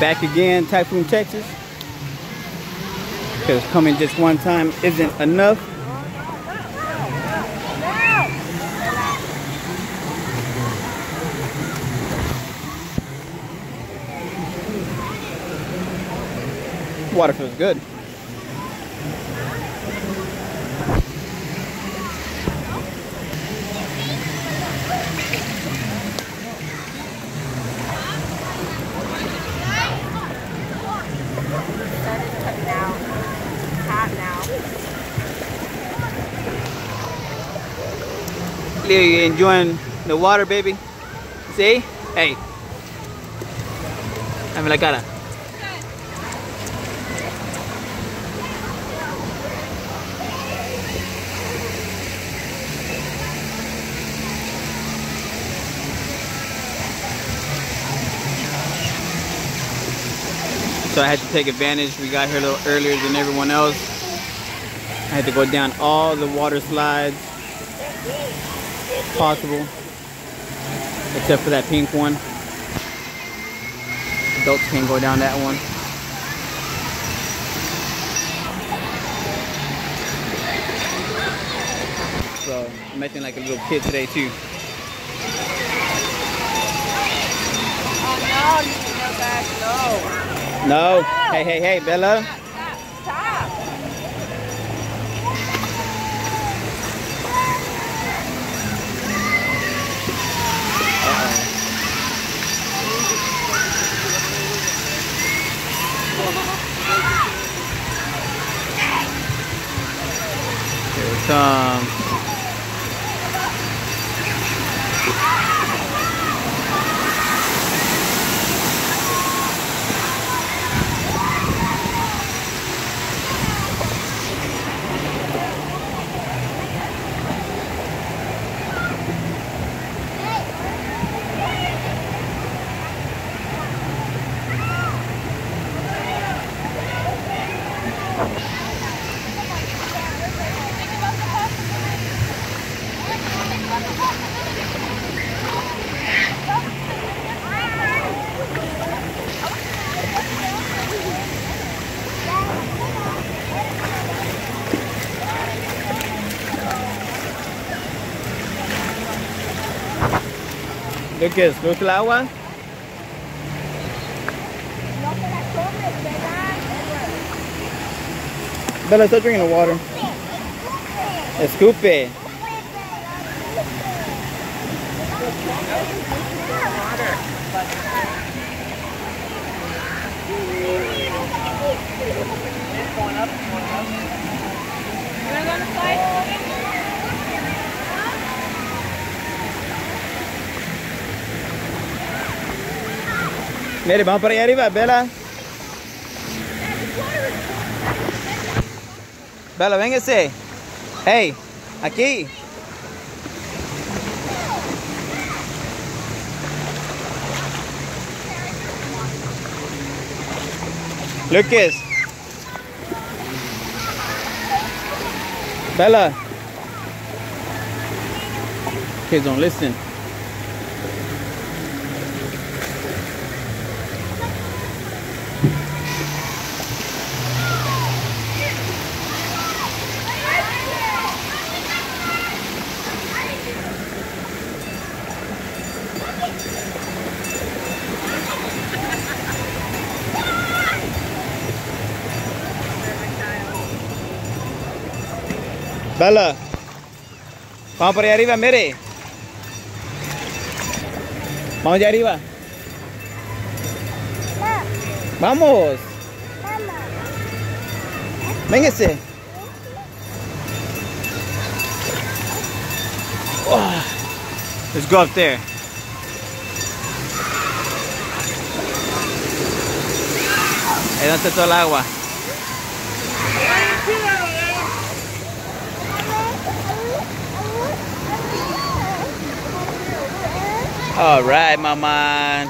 Back again, Typhoon, Texas. Because coming just one time isn't enough. Water feels good. Sun is coming out. It's hot now. You enjoying the water, baby? See? Hey. Dame la cara. So I had to take advantage. We got here a little earlier than everyone else. I had to go down all the water slides possible, except for that pink one. Adults can't go down that one. So I'm acting like a little kid today too. Oh no, you can go back. No. No, hey, hey, hey, Bella. Come. Here it comes. Lucas, ¿ves el agua? No te la tomes, ¿verdad? Bella, start drinking the water. Escupe. Wanna go on the slide? Mire, vamos para allá arriba, Bella. Bella, véngase. Hey, aquí. Lucas. Bella. Kids don't listen. Bella. Vamos por allá arriba, mire. Vamos allá arriba. Vamos. Véngase. Oh, Let's go up there. Ahí donde está todo el agua. All right, mamá.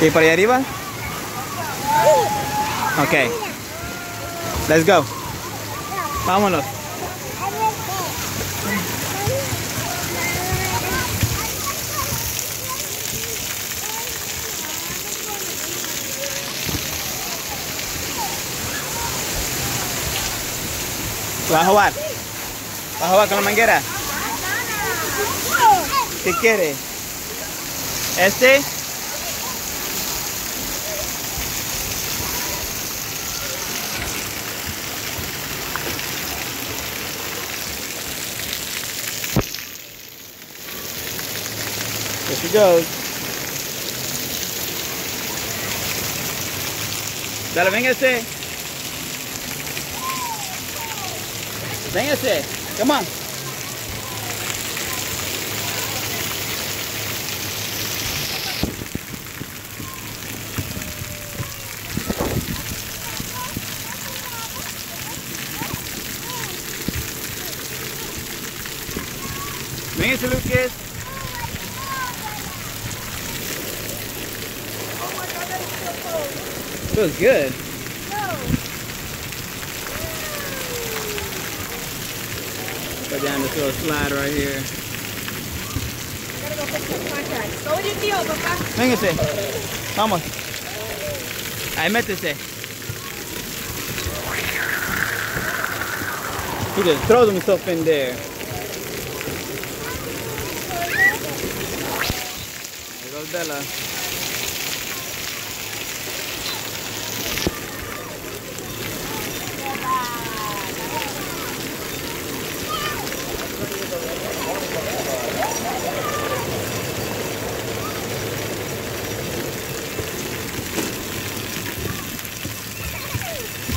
¿Y para arriba? Okay. Let's go. Vámonos. ¿Vas a jugar? ¿Vas a jugar con la manguera? ¿Qué quiere? ¿Este? There she goes. Dale, véngase. Véngase. Come on. Véngase, Lucas. Feels good. Go down this little slide right here. Gotta go fix the contract. Go with your tío, papá. Véngase. Vamos. Ahí métese. He just throws himself in there. There goes Bella.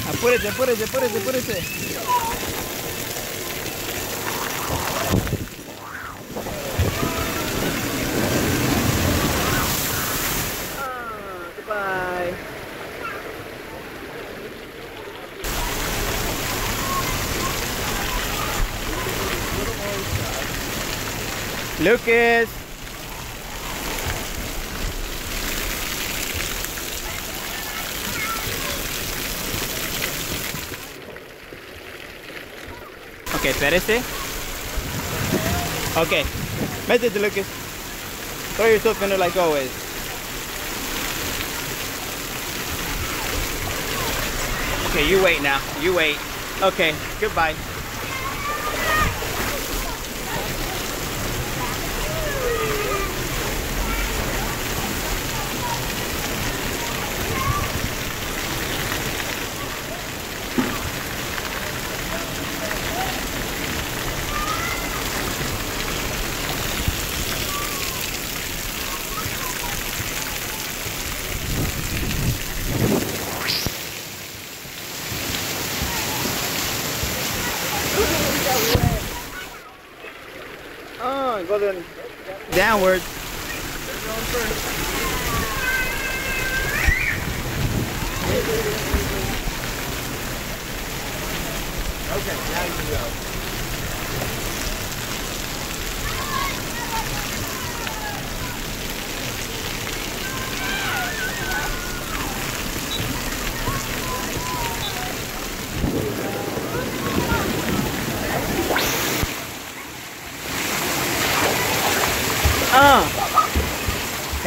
Apúrese, apúrese, apúrese, apúrese. Lucas. Ok, espérese. Ok. Métete, Lucas. Throw yourself in there like always. Okay, you wait now. You wait. Okay, goodbye. Oh, go then downward. Okay, now you can go.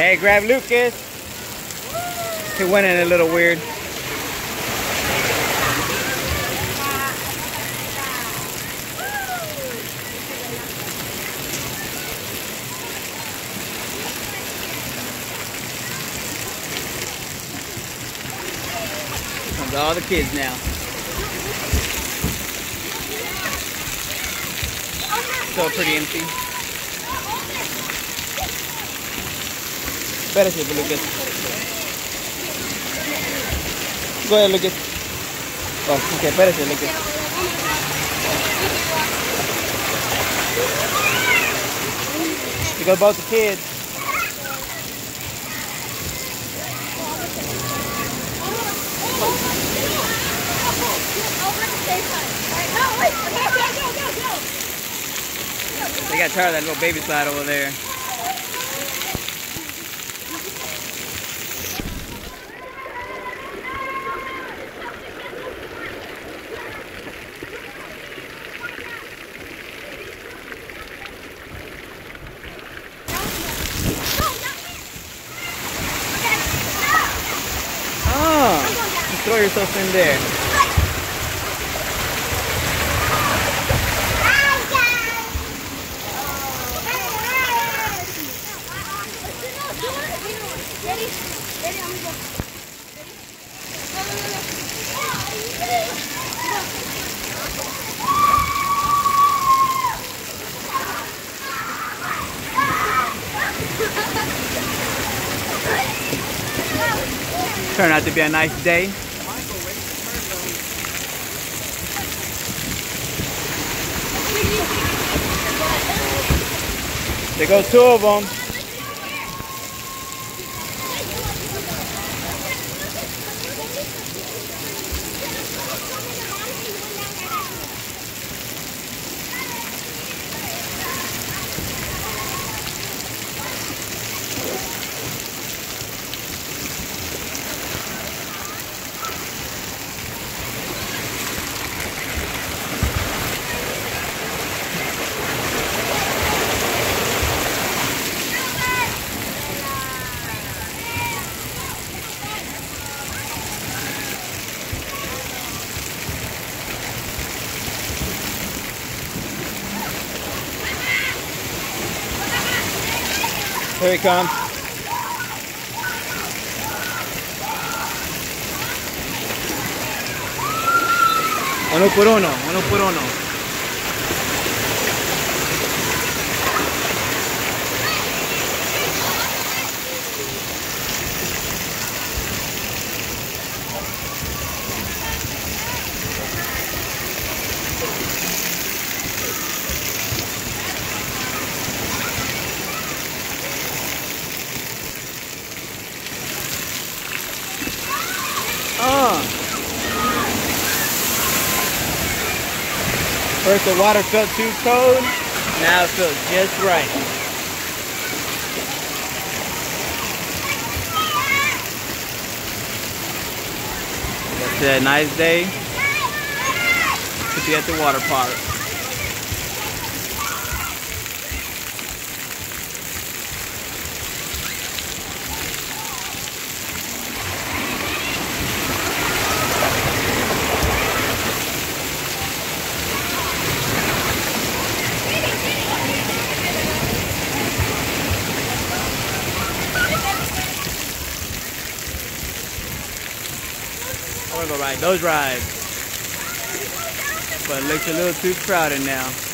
Hey, grab Lucas. He went in a little weird. Comes all the kids now. Still pretty empty. Espérese, pues, Lucas. Go ahead, Lucas. Oh, okay, espérese, Lucas. Because about the kids. They got tired of that little baby slide over there. there's up in there. Turned out to be a nice day. There go two of them. Here he comes. Uno por uno, uno por uno. First the water felt too cold, now it feels just right. It's a nice day to be at the water park. I wanna go ride those rides. But it looks a little too crowded now.